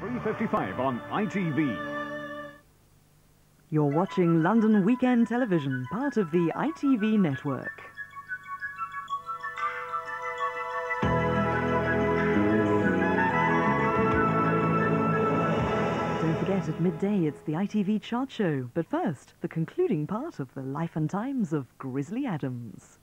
3:55 on ITV. You're watching London Weekend Television, part of the ITV network. Don't forget, at midday it's the ITV chart show. But first, the concluding part of the life and times of Grizzly Adams.